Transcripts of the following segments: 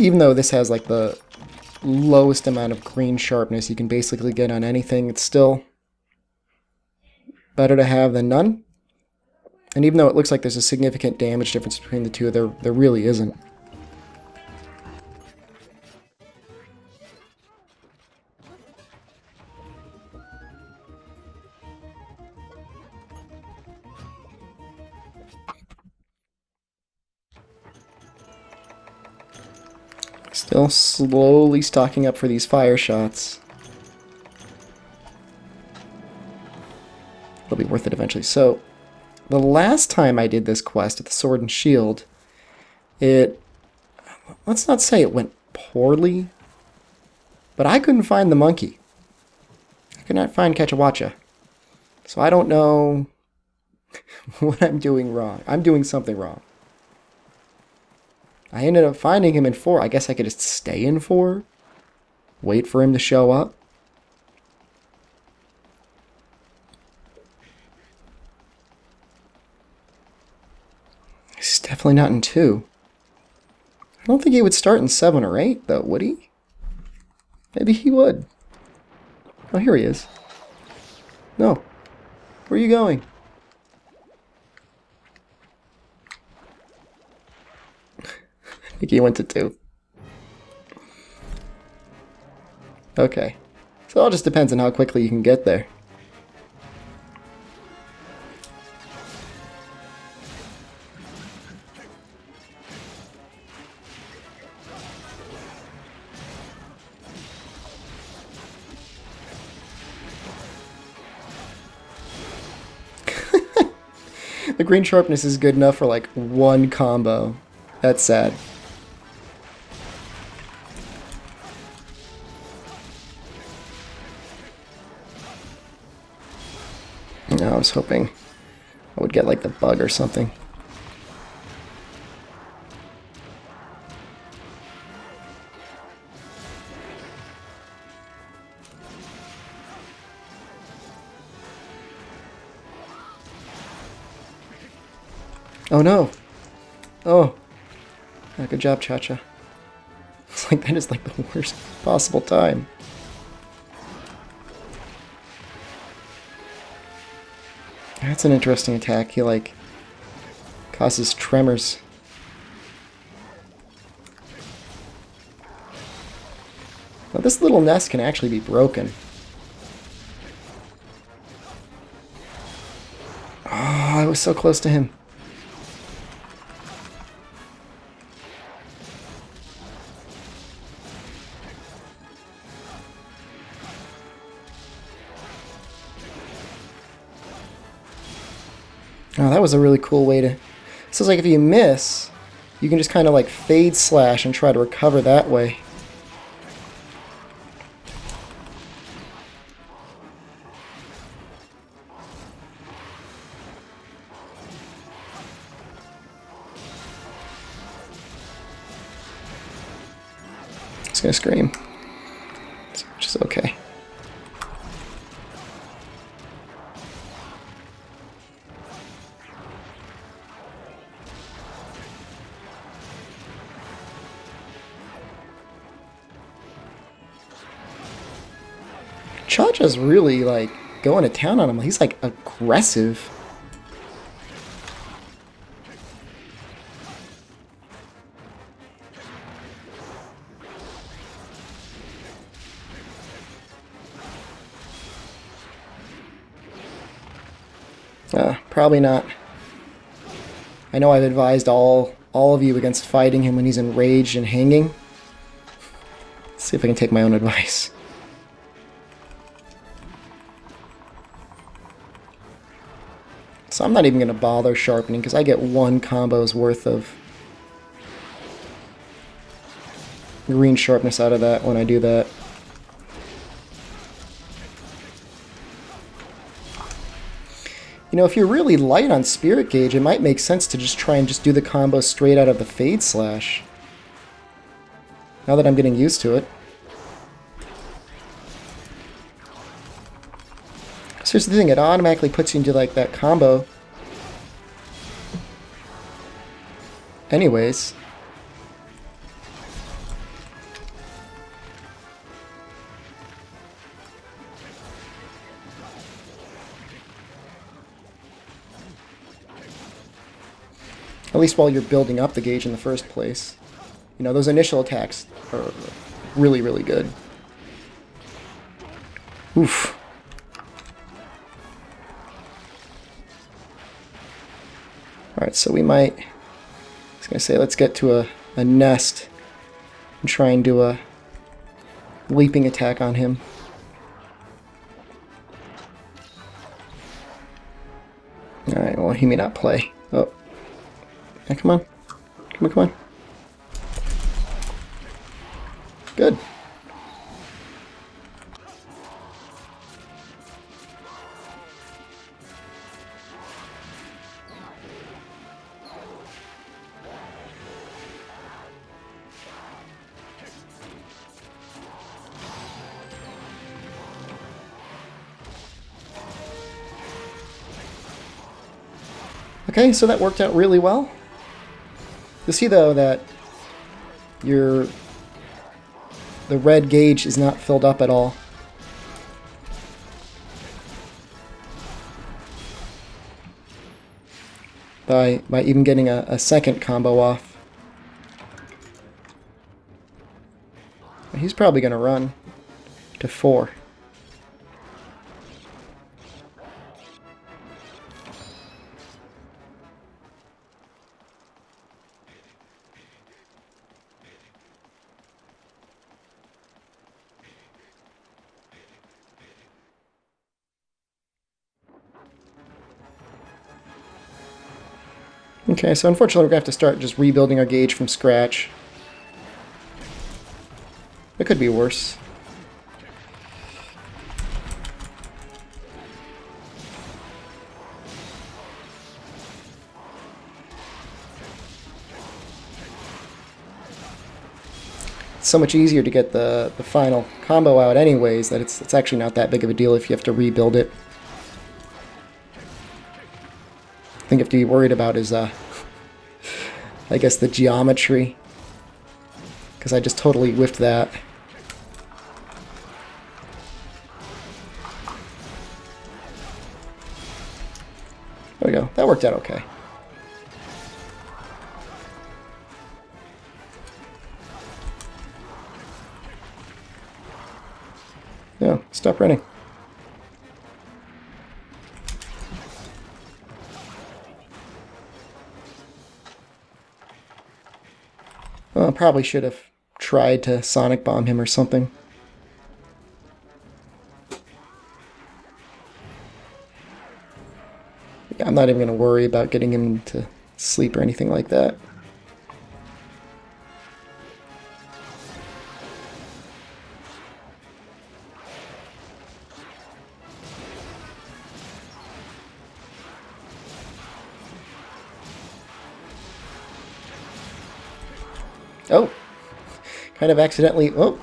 Even though this has like the lowest amount of green sharpness you can basically get on anything, it's still better to have than none. And even though it looks like there's a significant damage difference between the two, there, there really isn't. Still slowly stocking up for these fire shots. It'll be worth it eventually. So, the last time I did this quest at the Sword and Shield, it... Let's not say it went poorly, but I couldn't find the monkey. I could not find Kechawacha. So I don't know what I'm doing wrong. I'm doing something wrong. I ended up finding him in 4. I guess I could just stay in 4? Wait for him to show up? He's definitely not in 2. I don't think he would start in 7 or 8, though, would he? Maybe he would. Oh, here he is. No. Where are you going? Think he went to two. Okay. So it all just depends on how quickly you can get there. the green sharpness is good enough for like one combo. That's sad. I was hoping I would get like the bug or something. Oh no! Oh! Yeah, good job, Cha-Cha. It's like that is like the worst possible time. That's an interesting attack. He, like, causes tremors. Now, this little nest can actually be broken. Oh, I was so close to him. Oh, that was a really cool way to... So it's like if you miss, you can just kind of like fade slash and try to recover that way. It's gonna scream, which is okay. Cha-Cha's really, like, going to town on him. He's, like, aggressive. Uh, probably not. I know I've advised all all of you against fighting him when he's enraged and hanging. Let's see if I can take my own advice. So I'm not even going to bother sharpening because I get one combo's worth of green sharpness out of that when I do that. You know, if you're really light on Spirit Gauge, it might make sense to just try and just do the combo straight out of the Fade Slash. Now that I'm getting used to it. So here's the thing, it automatically puts you into like that combo. Anyways. At least while you're building up the gauge in the first place. You know, those initial attacks are really, really good. Oof. Alright, so we might I going to say, let's get to a, a nest and try and do a leaping attack on him. Alright, well, he may not play. Oh. Yeah, come on. Come on, come on. Good. Okay, so that worked out really well. You'll see though that your the red gauge is not filled up at all. By, by even getting a, a second combo off. He's probably going to run to four. Okay, so unfortunately we're going to have to start just rebuilding our gauge from scratch. It could be worse. It's so much easier to get the, the final combo out anyways that it's, it's actually not that big of a deal if you have to rebuild it. Thing you have to be worried about is, uh, I guess, the geometry. Because I just totally whiffed that. There we go. That worked out okay. Yeah, stop running. Well, probably should have tried to sonic bomb him or something. Yeah, I'm not even going to worry about getting him to sleep or anything like that. Oh, kind of accidentally. Oh.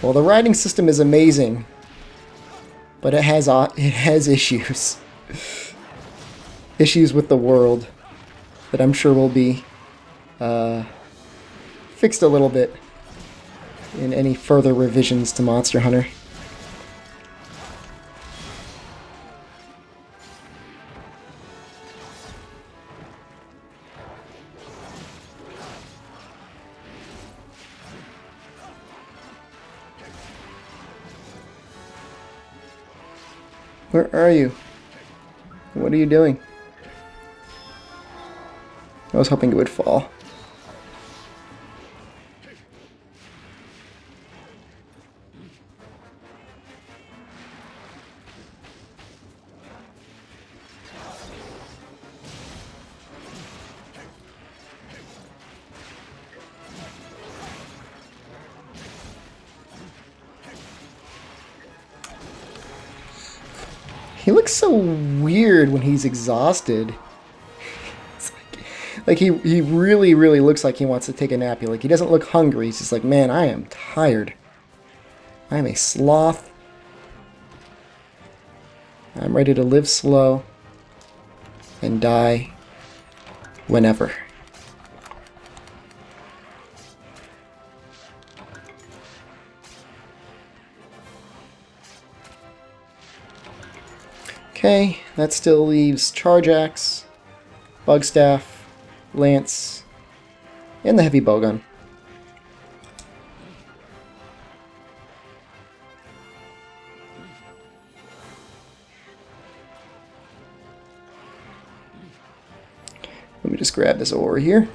Well, the riding system is amazing, but it has it has issues. issues with the world that I'm sure will be uh, fixed a little bit in any further revisions to Monster Hunter. Where are you? What are you doing? I was hoping it would fall. He looks so weird when he's exhausted. like, like he, he really, really looks like he wants to take a nap. He, like he doesn't look hungry. He's just like, man, I am tired. I am a sloth. I'm ready to live slow and die whenever. Okay, that still leaves Charge Axe, Bug Staff, Lance, and the Heavy Bowgun. Let me just grab this ore here.